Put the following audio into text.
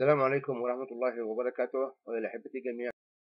السلام عليكم ورحمة الله وبركاته. وإلى أحبتي جميعا